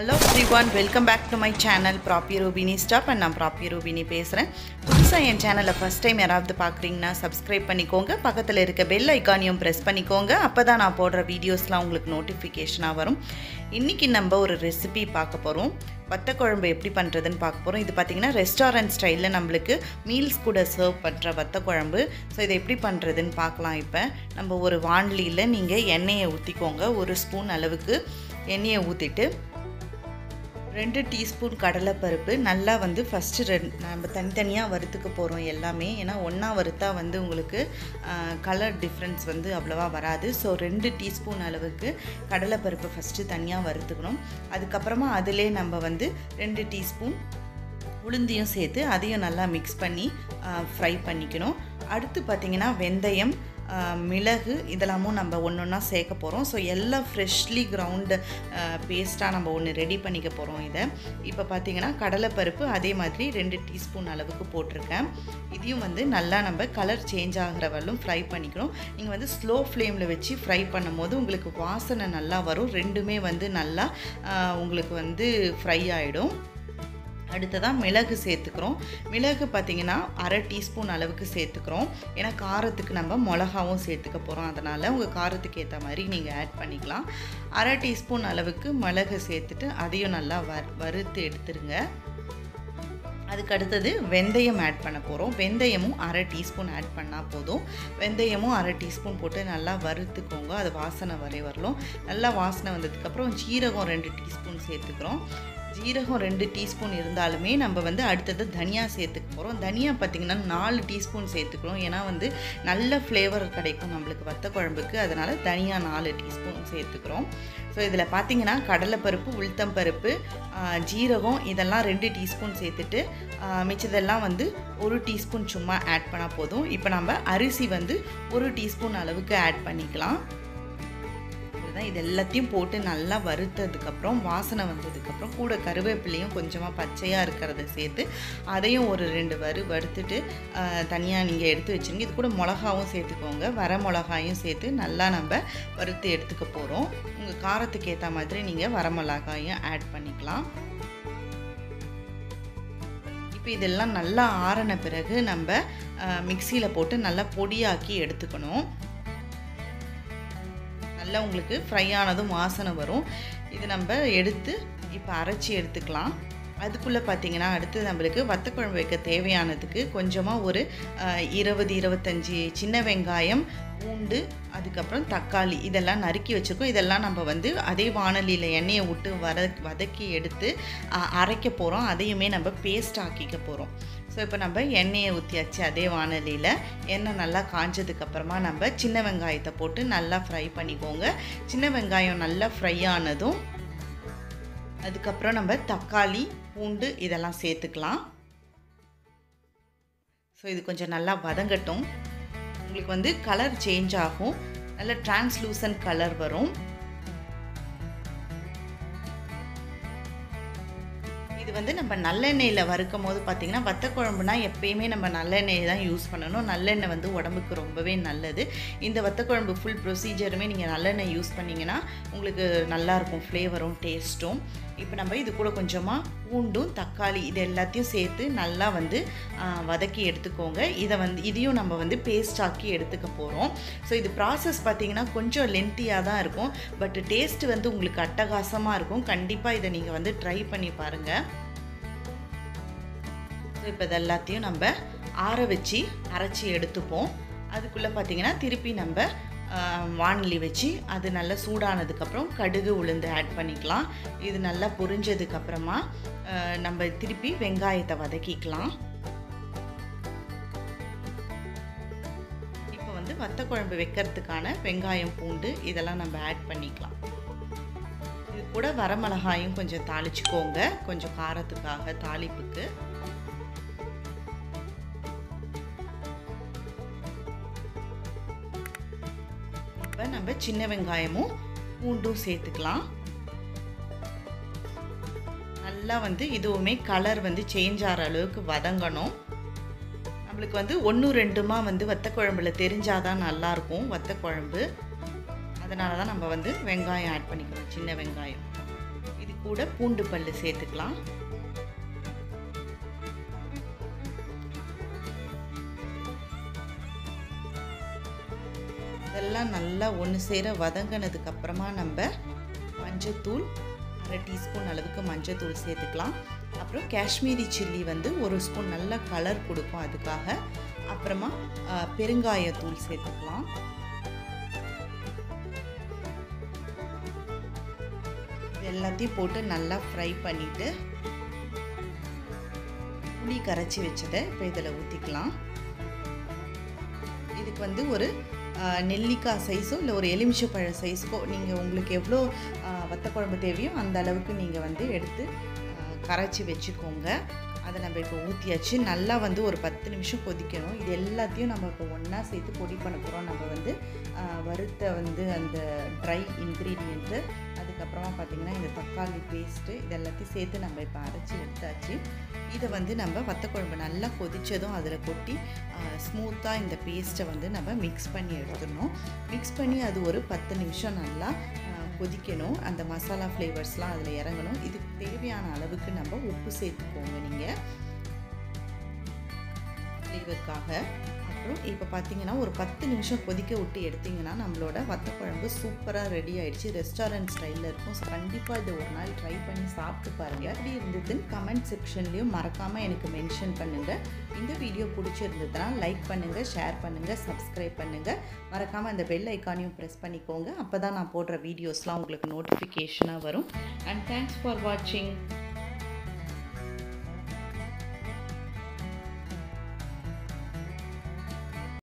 Hello one welcome back to my channel Prappi Rubini stop and நான் ப்ராப்பி ரூபினி பேசுகிறேன் புதுசாக என் சேனலை ஃபஸ்ட் டைம் யாராவது பார்க்குறீங்கன்னா சப்ஸ்கிரைப் பண்ணிக்கோங்க. பக்கத்தில் இருக்க பெல் ஐக்கானியும் ப்ரெஸ் பண்ணிக்கோங்க. அப்போ தான் நான் போடுற வீடியோஸ்லாம் உங்களுக்கு நோட்டிஃபிகேஷனாக வரும். இன்றைக்கி நம்ம ஒரு ரெசிபி பார்க்க போகிறோம் வத்த குழம்பு எப்படி பண்ணுறதுன்னு பார்க்க போகிறோம் இது பார்த்திங்கன்னா ரெஸ்டாரண்ட் ஸ்டைலில் நம்மளுக்கு மீல்ஸ் கூட சர்வ் பண்ணுற வத்த குழம்பு. ஸோ இதை எப்படி பண்ணுறதுன்னு பார்க்கலாம் இப்போ. நம்ம ஒரு வாண்டலியில் நீங்கள் எண்ணெயை ஊற்றிக்கோங்க ஒரு ஸ்பூன் அளவுக்கு எண்ணெயை ஊற்றிட்டு ரெண்டு டீஸ்பூன் கடலைப்பருப்பு நல்லா வந்து ஃபஸ்ட்டு ரெண் நம்ம தனித்தனியாக வறுத்துக்க போகிறோம் எல்லாமே. ஏன்னா ஒன்றா வறுத்தா வந்து உங்களுக்கு கலர் டிஃப்ரென்ஸ் வந்து அவ்வளோவா வராது. ஸோ ரெண்டு டீஸ்பூன் அளவுக்கு கடலைப்பருப்பு ஃபஸ்ட்டு தனியாக வறுத்துக்கணும். அதுக்கப்புறமா அதிலே நம்ம வந்து ரெண்டு டீஸ்பூன் உளுந்தையும் சேர்த்து அதையும் நல்லா மிக்ஸ் பண்ணி ஃப்ரை பண்ணிக்கணும். அடுத்து பார்த்திங்கன்னா வெந்தயம் மிளகு இதெல்லாமும் நம்ம ஒன்று ஒன்றா சேர்க்க போகிறோம் ஸோ எல்லாம் ஃப்ரெஷ்லி கிரவுண்டு பேஸ்ட்டாக நம்ம ஒன்று ரெடி பண்ணிக்க போகிறோம் இதை. இப்போ பார்த்திங்கன்னா கடலைப்பருப்பு அதே மாதிரி ரெண்டு டீஸ்பூன் அளவுக்கு போட்டிருக்கேன். இதையும் வந்து நல்லா நம்ம கலர் சேஞ்ச் ஆகிற வரலும் ஃப்ரை பண்ணிக்கணும் நீங்கள் வந்து ஸ்லோ ஃப்ளேமில் வச்சு ஃப்ரை பண்ணும்போது உங்களுக்கு வாசனை நல்லா வரும். ரெண்டுமே வந்து நல்லா உங்களுக்கு வந்து ஃப்ரை ஆகிடும் அடுத்ததாக மிளகு சேர்த்துக்கிறோம். மிளகு பார்த்திங்கன்னா அரை டீஸ்பூன் அளவுக்கு சேர்த்துக்கிறோம். ஏன்னா காரத்துக்கு நம்ம மிளகாவும் சேர்த்துக்க போகிறோம் அதனால் உங்கள் காரத்துக்கு ஏற்ற மாதிரி நீங்கள் ஆட் பண்ணிக்கலாம். அரை டீஸ்பூன் அளவுக்கு மிளகு சேர்த்துட்டு அதையும் நல்லா வ வறுத்து எடுத்துருங்க. அதுக்கு அடுத்தது வெந்தயம் ஆட் பண்ண போகிறோம் வெந்தயமும் அரை டீஸ்பூன் ஆட் பண்ணால் போதும். வெந்தயமும் அரை டீஸ்பூன் போட்டு நல்லா வறுத்துக்கோங்க. அது வாசனை வரை வரலும். நல்லா வாசனை வந்ததுக்கப்புறம் ஜீரகம் ரெண்டு டீஸ்பூன் சேர்த்துக்கிறோம். ஜீரகம் ரெண்டு டீஸ்பூன் இருந்தாலுமே நம்ம வந்து அடுத்தது தனியா சேர்த்துக்க போகிறோம் தனியா பார்த்திங்கன்னா நாலு டீஸ்பூன் சேர்த்துக்கிறோம். ஏன்னா வந்து நல்ல ஃப்ளேவர் கிடைக்கும் நம்மளுக்கு வத்த குழம்புக்கு. அதனால் தனியா நாலு டீஸ்பூன் சேர்த்துக்கிறோம். ஸோ இதில் பார்த்தீங்கன்னா கடலைப்பருப்பு உளுத்தம் பருப்பு ஜீரகம் இதெல்லாம் ரெண்டு டீஸ்பூன் சேர்த்துட்டு மிச்சதெல்லாம் வந்து ஒரு டீஸ்பூன் சும்மா ஆட் பண்ணால் போதும். இப்போ நம்ம அரிசி வந்து ஒரு டீஸ்பூன் அளவுக்கு ஆட் பண்ணிக்கலாம். இது எல்லாத்தையும் போட்டு நல்லா வறுத்ததுக்கப்புறம் வாசனை வந்ததுக்கப்புறம் கூட கருவேப்பிலையும் கொஞ்சமாக பச்சையாக இருக்கிறத சேர்த்து அதையும் ஒரு ரெண்டு வறு வறுத்துட்டு தனியாக நீங்கள் எடுத்து வச்சுருங்க. இது கூட மிளகாவும் சேர்த்துக்கோங்க. வர மிளகாயும் சேர்த்து நல்லா நம்ம வறுத்து எடுத்துக்க போகிறோம் உங்கள் காரத்துக்கு ஏற்ற மாதிரி நீங்கள் வர மிளகாயும் ஆட் பண்ணிக்கலாம். இப்போ இதெல்லாம் நல்லா ஆறின பிறகு நம்ம மிக்சியில் போட்டு நல்லா பொடியாக்கி எடுத்துக்கணும். நல்லா உங்களுக்கு ஃப்ரை ஆனதும் வாசனை வரும். இது நம்ம எடுத்து இப்போ அரைச்சி எடுத்துக்கலாம். அதுக்குள்ளே பார்த்தீங்கன்னா அடுத்து நம்மளுக்கு வத்தக்குழம்பு வைக்க தேவையானதுக்கு கொஞ்சமாக ஒரு இருபது இருபத்தஞ்சி சின்ன வெங்காயம் பூண்டு அதுக்கப்புறம் தக்காளி இதெல்லாம் நறுக்கி வச்சுருக்கோம். இதெல்லாம் நம்ம வந்து அதே வானலியில் எண்ணெயை விட்டு வர வதக்கி எடுத்து அரைக்க போகிறோம் அதையுமே நம்ம பேஸ்ட் ஆக்கிக்க போகிறோம் ஸோ இப்போ நம்ம எண்ணெயை ஊற்றியாச்சு அதே வானலியில். எண்ணெய் நல்லா காஞ்சதுக்கப்புறமா நம்ம சின்ன வெங்காயத்தை போட்டு நல்லா ஃப்ரை பண்ணிக்கோங்க. சின்ன வெங்காயம் நல்லா ஃப்ரை ஆனதும் அதுக்கப்புறம் நம்ம தக்காளி பூண்டு இதெல்லாம் சேர்த்துக்கலாம். ஸோ இது கொஞ்சம் நல்லா வதங்கட்டும். உங்களுக்கு வந்து கலர் சேஞ்ச் ஆகும். நல்ல டிரான்ஸ்லூசன்ட் கலர் வரும். இது வந்து நம்ம நல்லெண்ணெயில் வறுக்கும் போது பார்த்திங்கன்னா வத்த குழம்புனா எப்பயுமே நம்ம நல்லெண்ணெய் தான் யூஸ் பண்ணணும். நல்லெண்ணெய் வந்து உடம்புக்கு ரொம்பவே நல்லது. இந்த வத்த குழம்பு ஃபுல் ப்ரொசீஜருமே நீங்கள் நல்லெண்ணெய் யூஸ் பண்ணிங்கன்னா உங்களுக்கு நல்லாயிருக்கும் ஃப்ளேவரும் டேஸ்ட்டும் இப்போ நம்ம இது கூட கொஞ்சமாக பூண்டும் தக்காளி இது எல்லாத்தையும் சேர்த்து நல்லா வந்து வதக்கி எடுத்துக்கோங்க. இதை வந்து இதையும் நம்ம வந்து பேஸ்ட் ஆக்கி எடுத்துக்க போகிறோம் ஸோ இது ப்ராசஸ் பார்த்திங்கன்னா கொஞ்சம் லென்த்தியாக தான் இருக்கும். பட் டேஸ்ட் வந்து உங்களுக்கு அட்டகாசமாக இருக்கும். கண்டிப்பாக இதை நீங்கள் வந்து ட்ரை பண்ணி பாருங்கள் ஸோ இப்போ இது எல்லாத்தையும் நம்ம ஆற வச்சு அரைச்சி எடுத்துப்போம். அதுக்குள்ளே பார்த்திங்கன்னா திருப்பி நம்ம வானலி வச்சு அது நல்லா சூடானதுக்கப்புறம் கடுகு உளுந்து ஆட் பண்ணிக்கலாம். இது நல்லா பொரிஞ்சதுக்கப்புறமா நம்ம திருப்பி வெங்காயத்தை வதக்கிக்கலாம். இப்போ வந்து வத்த குழம்பு வைக்கிறதுக்கான வெங்காயம் பூண்டு இதெல்லாம் நம்ம ஆட் பண்ணிக்கலாம். இது கூட வரமிளகாயும் கொஞ்சம் தாளிச்சுக்கோங்க. கொஞ்சம் காரத்துக்காக தாளிப்புக்கு. நம்ம சின்ன வெங்காயமும் பூண்டும் சேர்த்துக்கலாம். நல்லா வந்து இதுவுமே கலர் வந்து சேஞ்ச் ஆகிற அளவுக்கு வதங்கணும். நம்மளுக்கு வந்து ஒன்று ரெண்டுமா வந்து வத்த குழம்புல தெரிஞ்சாதான் நல்லாயிருக்கும் வத்த குழம்பு அதனால தான் நம்ம வந்து வெங்காயம் ஆட் பண்ணிக்கணும் சின்ன வெங்காயம். இது கூட பூண்டு பல் சேர்த்துக்கலாம். இதெல்லாம் நல்லா ஒன்று சேர வதங்கினதுக்கப்புறமா நம்ம மஞ்சத்தூள் அரை டீஸ்பூன் அளவுக்கு மஞ்சத்தூள் சேர்த்துக்கலாம். அப்புறம் காஷ்மீரி சில்லி வந்து ஒரு ஸ்பூன் நல்ல கலர் கொடுக்கும் அதுக்காக. அப்புறமா பெருங்காயத்தூள் சேர்த்துக்கலாம். எல்லாத்தையும் போட்டு நல்லா ஃப்ரை பண்ணிவிட்டு புளி கரைச்சி வச்சதை இப்போ இதில் ஊற்றிக்கலாம் இதுக்கு வந்து ஒரு நெல்லிக்காய் சைஸோ இல்லை ஒரு எலுமிச்சப்பழ சைஸ்க்கோ நீங்கள் உங்களுக்கு எவ்வளோ வத்தக்குழம்பு தேவையோ அந்த அளவுக்கு நீங்கள் வந்து எடுத்து கரைச்சி வச்சுக்கோங்க. அதை நம்ம இப்போ ஊற்றியாச்சு நல்லா வந்து ஒரு பத்து நிமிஷம் கொதிக்கணும். இது எல்லாத்தையும் நம்ம இப்போ ஒன்றா சேர்த்து பொடி பண்ண போகிறோம் நம்ம வந்து வறுத்த வந்து அந்த ட்ரை இன்க்ரீடியண்ட்டு அதுக்கப்புறமா பார்த்திங்கன்னா இந்த தக்காளி பேஸ்ட்டு இது எல்லாத்தையும் சேர்த்து நம்ம இப்போ அரைச்சி எடுத்தாச்சு. இதை வந்து நம்ம வத்தக்குழம்பு நல்லா கொதித்ததும் அதில் கொட்டி ஸ்மூத்தாக இந்த பேஸ்ட்டை வந்து நம்ம மிக்ஸ் பண்ணி எடுத்துடணும். மிக்ஸ் பண்ணி அது ஒரு பத்து நிமிஷம் நல்லா கொதிக்கணும். அந்த மசாலா ஃப்ளேவர்ஸ்லாம் அதில் இறங்கணும். இதுக்கு தேவையான அளவுக்கு நம்ம உப்பு சேர்த்துக்கோங்க நீங்கள் ஃப்ளேவருக்காக அப்புறம் இப்போ பார்த்தீங்கன்னா ஒரு பத்து நிமிஷம் கொதிக்க விட்டு எடுத்திங்கன்னா நம்மளோட வத்தக்குழம்பு சூப்பராக ரெடி ஆகிடுச்சு ரெஸ்டாரண்ட் ஸ்டைலில் இருக்கும். ஸோ கண்டிப்பாக இதை ஒரு நாள் ட்ரை பண்ணி சாப்பிட்டு பாருங்கள் எப்படி இருந்ததுன்னு கமெண்ட் செக்ஷன்லேயும் மறக்காமல் எனக்கு மென்ஷன் பண்ணுங்கள் இந்த வீடியோ பிடிச்சிருந்ததுன்னா லைக் பண்ணுங்கள் ஷேர் பண்ணுங்கள் சப்ஸ்கிரைப் பண்ணுங்கள் மறக்காமல் அந்த பெல் ஐக்கானையும் ப்ரெஸ் பண்ணிக்கோங்க. அப்போ தான் நான் போடுற வீடியோஸ்லாம் உங்களுக்கு நோட்டிஃபிகேஷனாக வரும். அண்ட் தேங்க்ஸ் ஃபார் வாட்சிங்